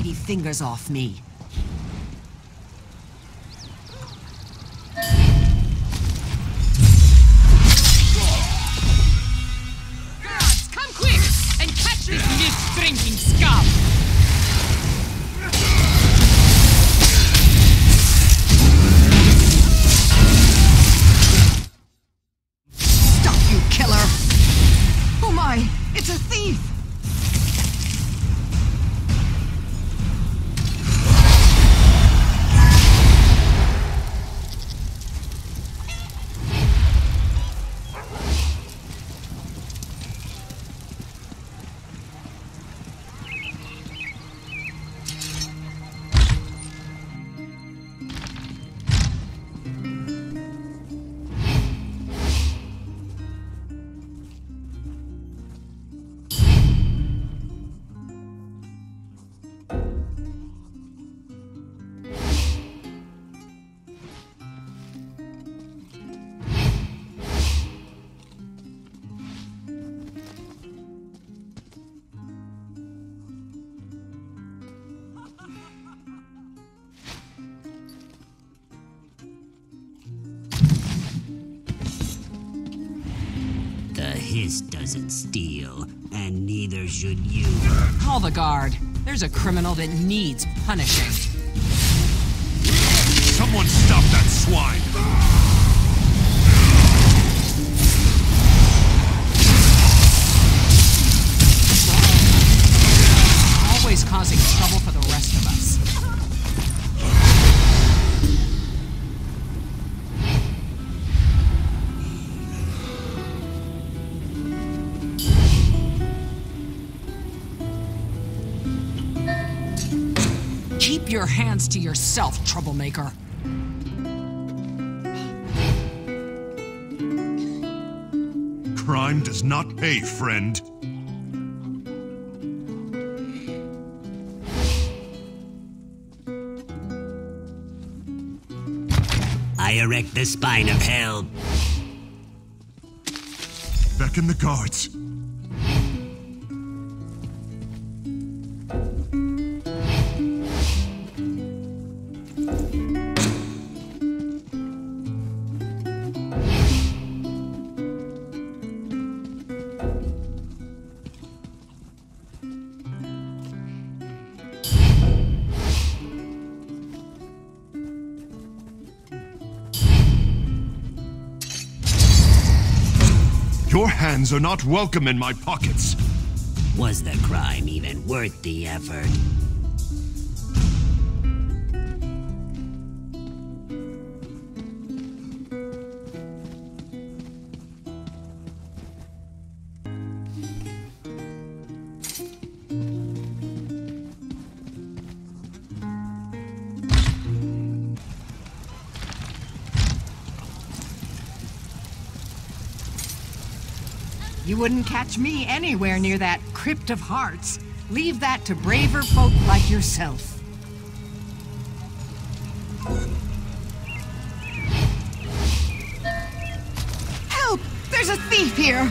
greedy fingers off me. The Hist doesn't steal, and neither should you. Call the guard. There's a criminal that needs punishing. Someone stop that swine! Yourself, troublemaker. Crime does not pay, friend. I erect the spine of hell. Beckon the guards. Are not welcome in my pockets. Was the crime even worth the effort? Wouldn't catch me anywhere near that Crypt of Hearts. Leave that to braver folk like yourself. Help! There's a thief here!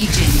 Imperial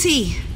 see.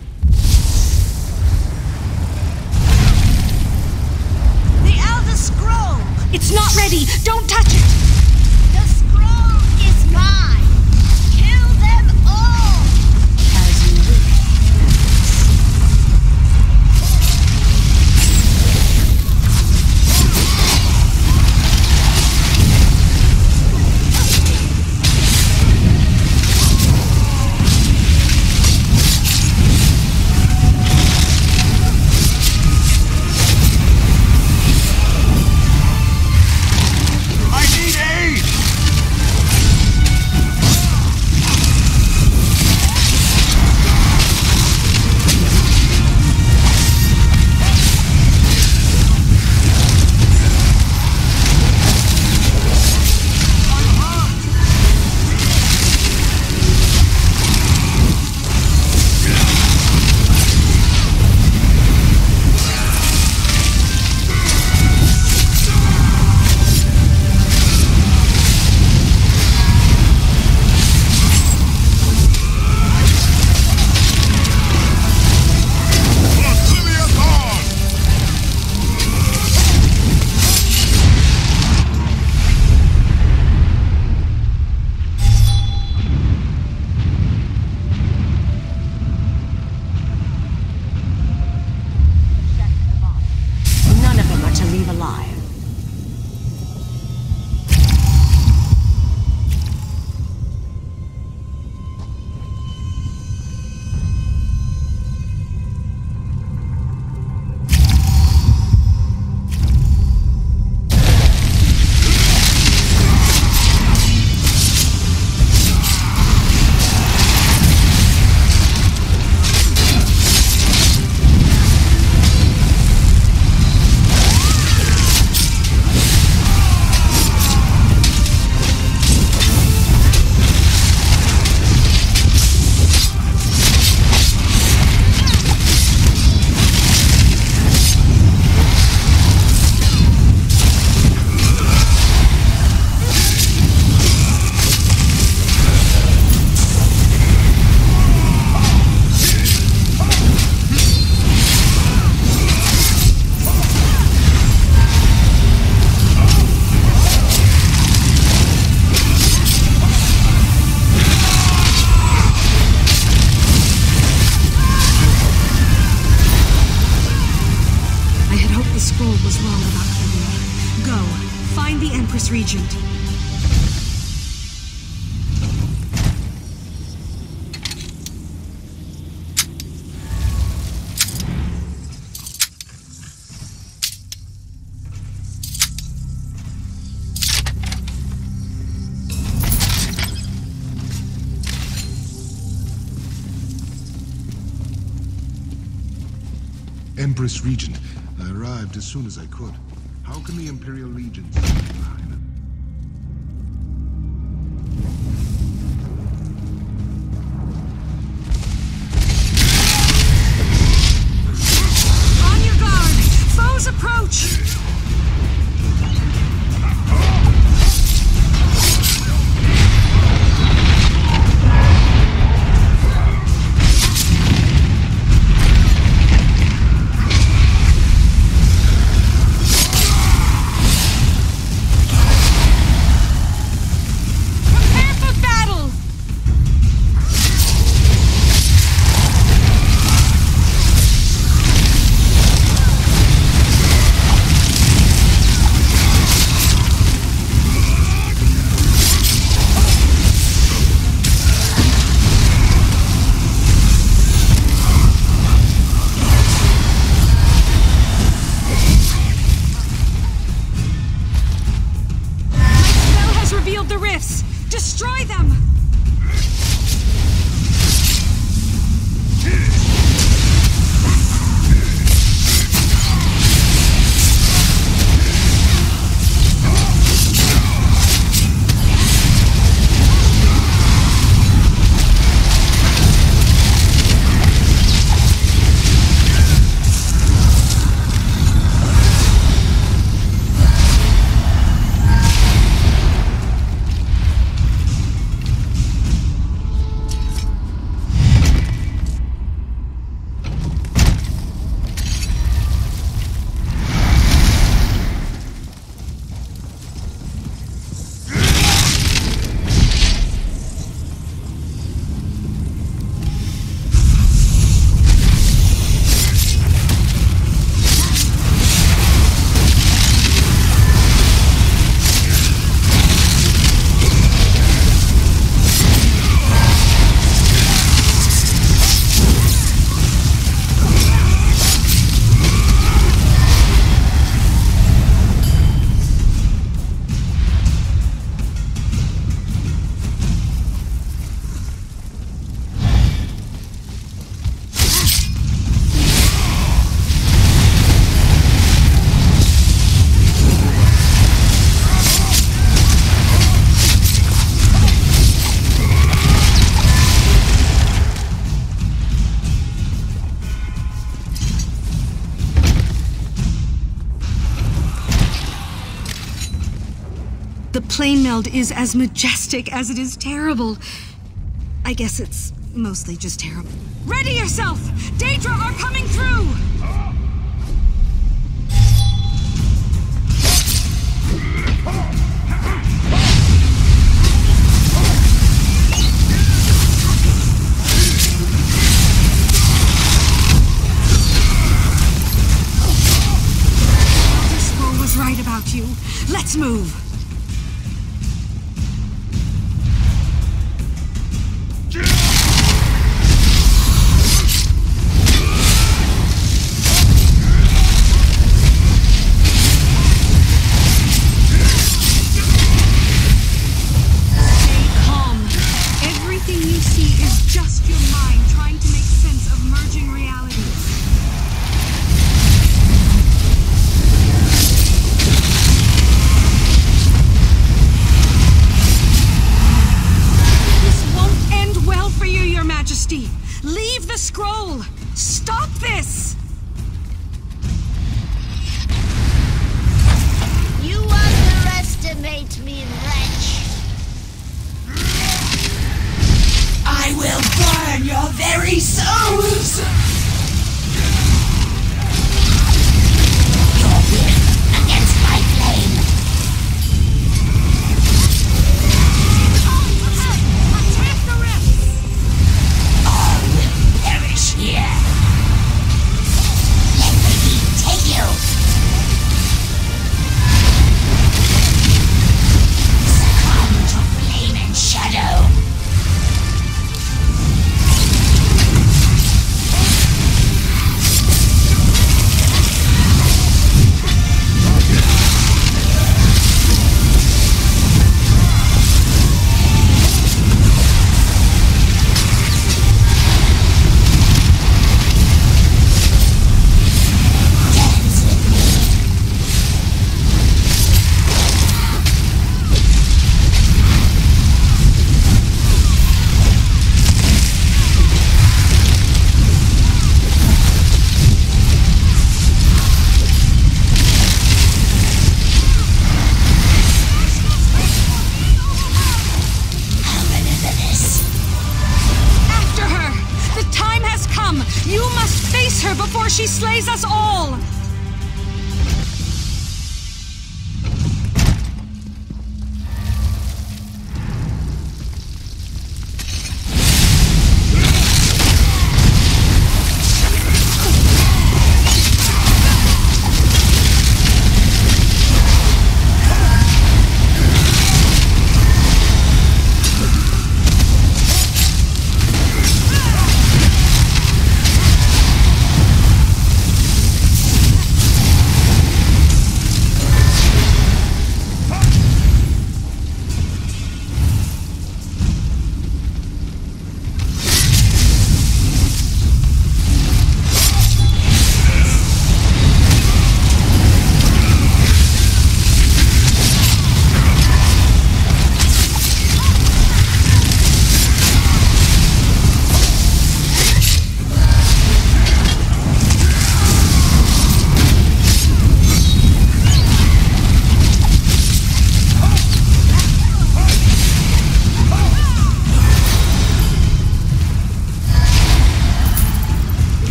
Soon as I could. How can the Imperial Legion Planemeld is as majestic as it is terrible. I guess it's mostly just terrible. Ready yourself! Daedra are coming through! Was right about you. Let's move.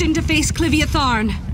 interface Clivia Tharn.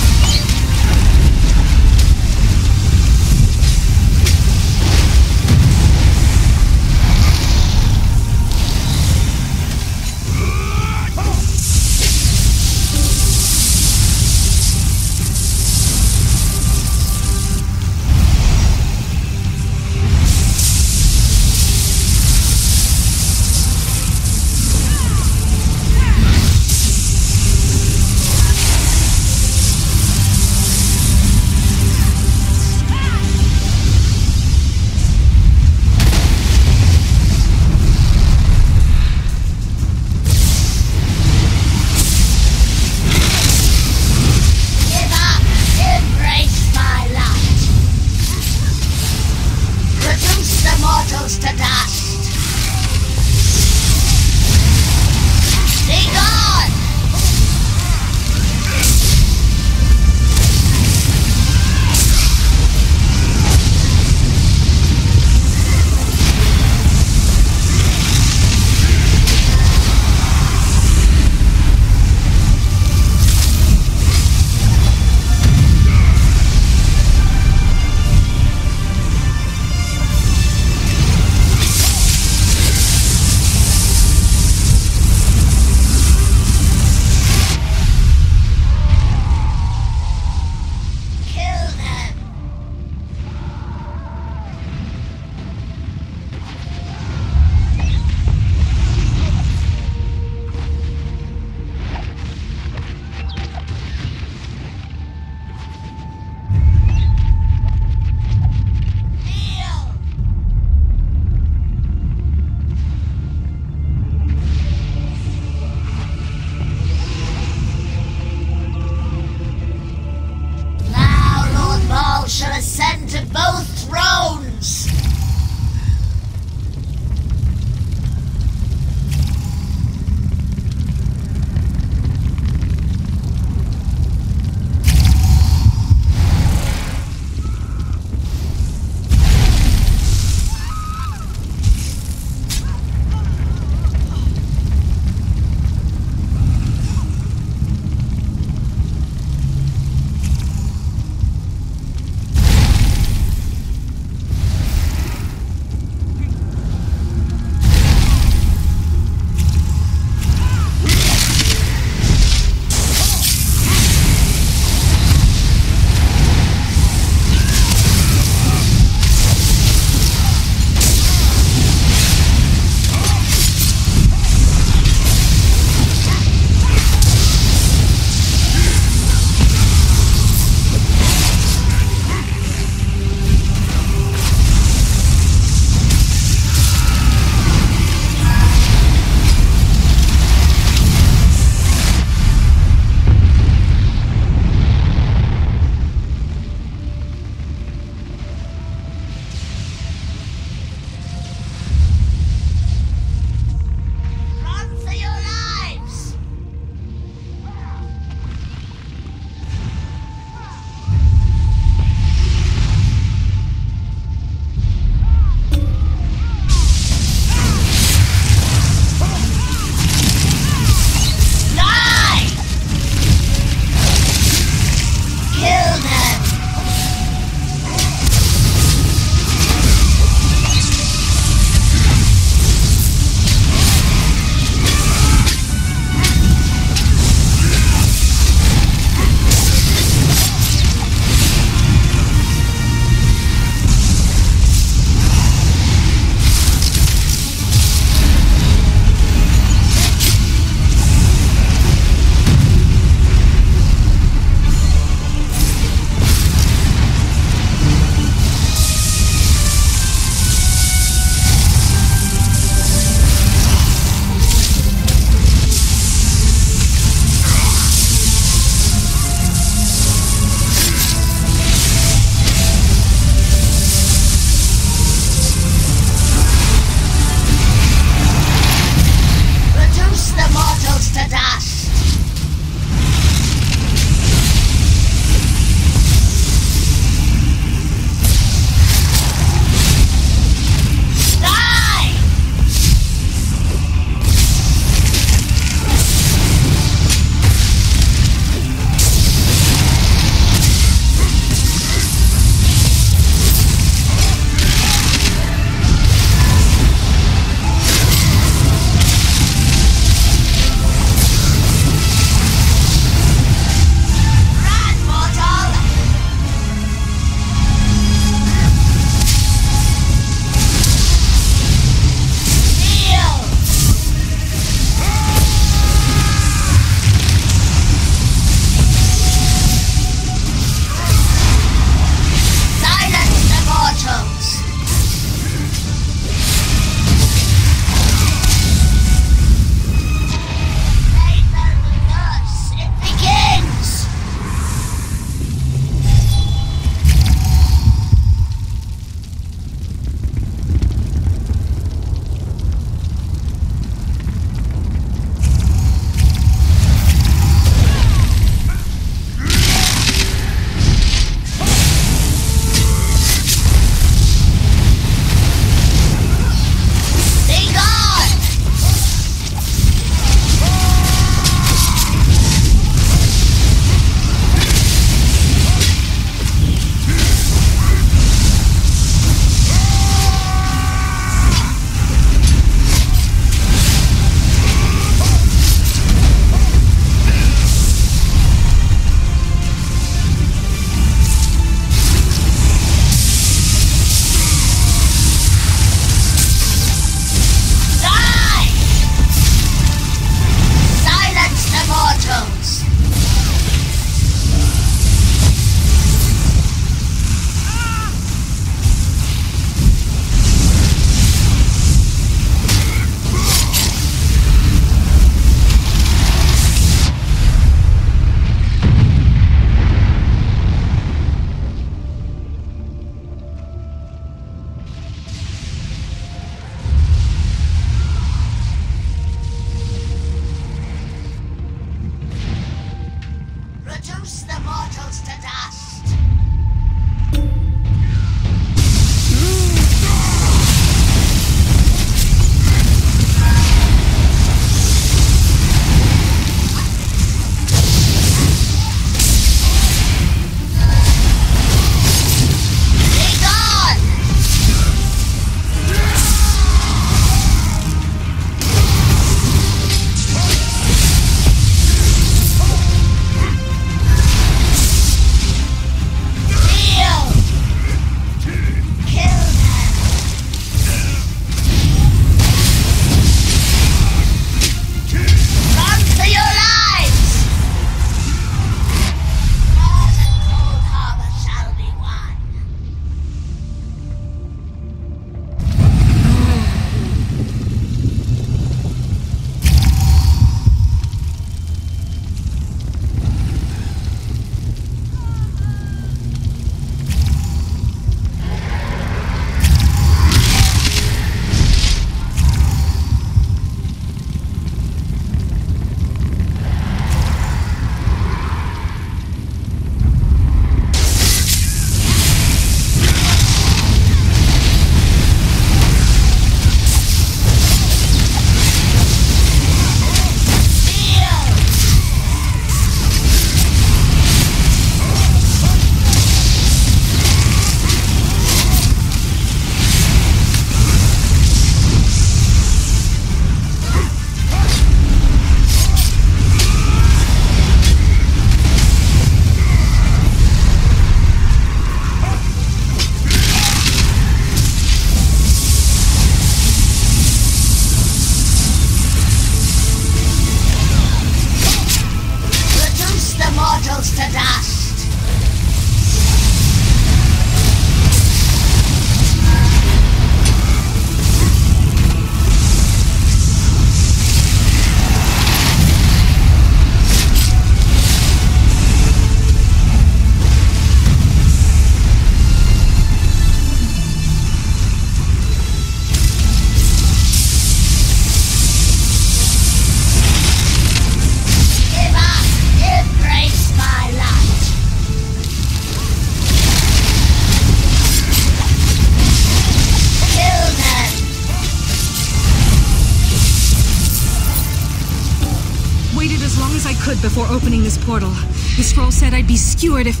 Said I'd be skewered if.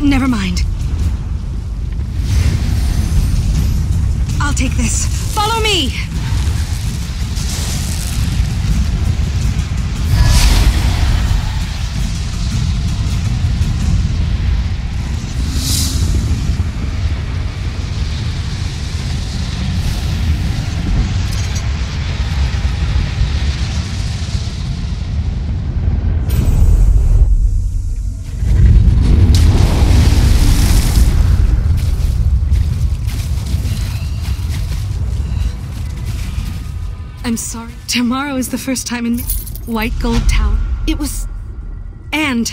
Never mind. I'm sorry. Tomorrow is the first time in White Gold Tower. It was. And.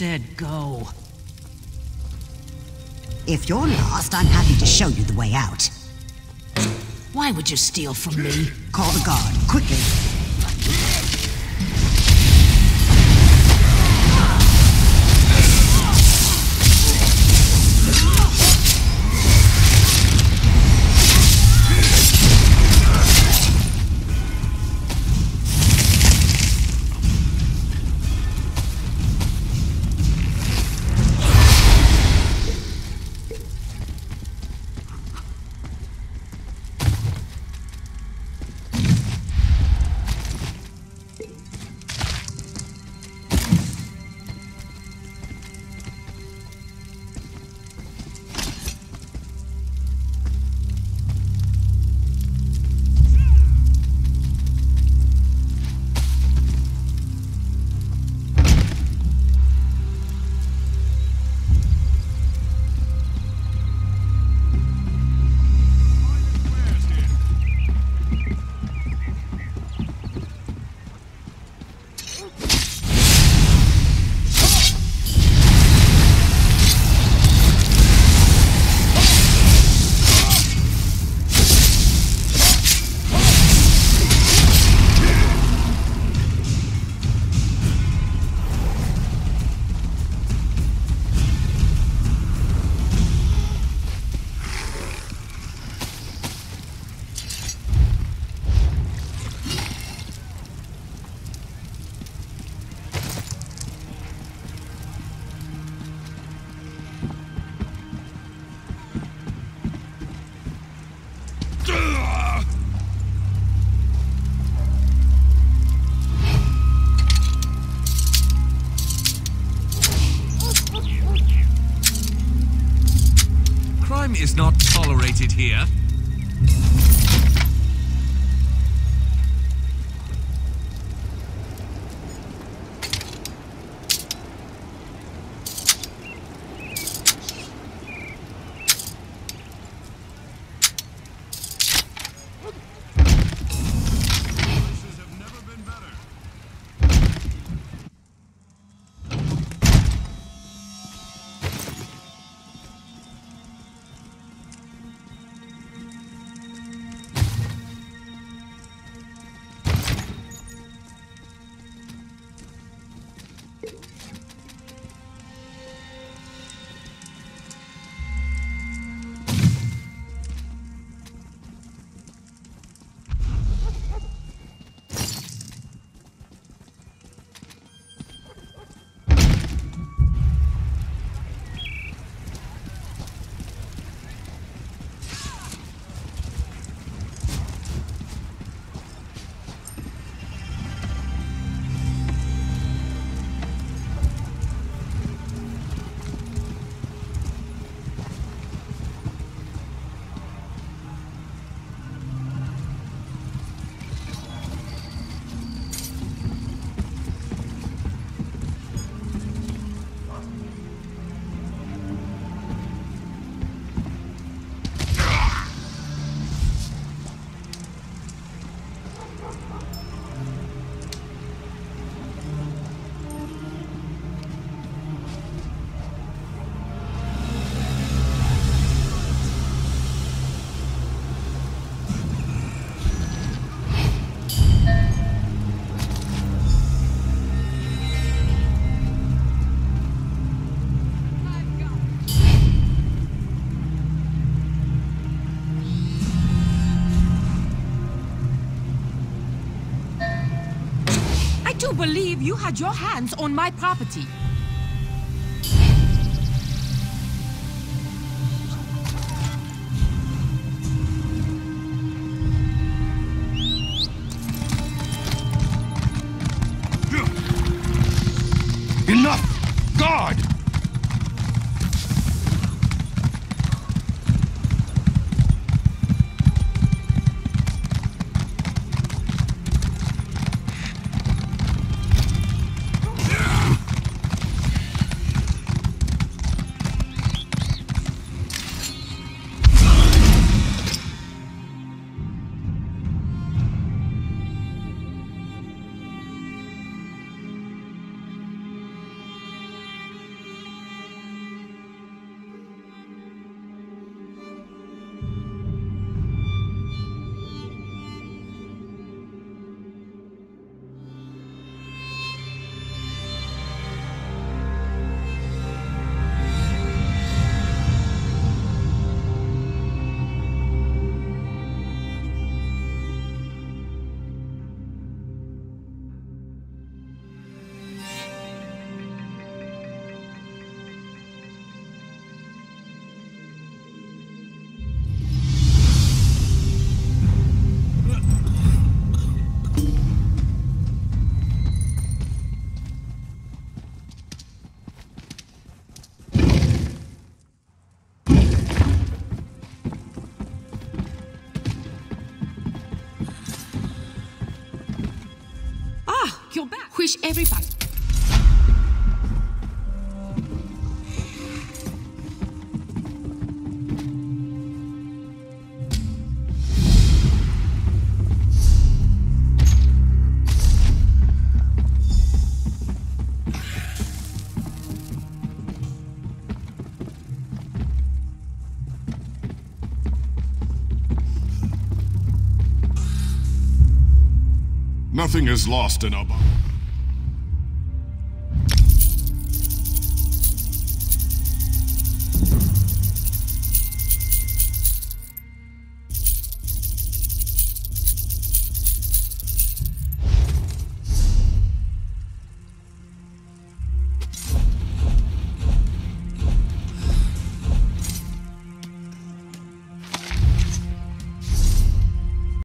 Said go. If you're lost, I'm happy to show you the way out. Why would you steal from me? Call the guard, quickly. You had your hands on my property. Everybody. Nothing is lost in Abba.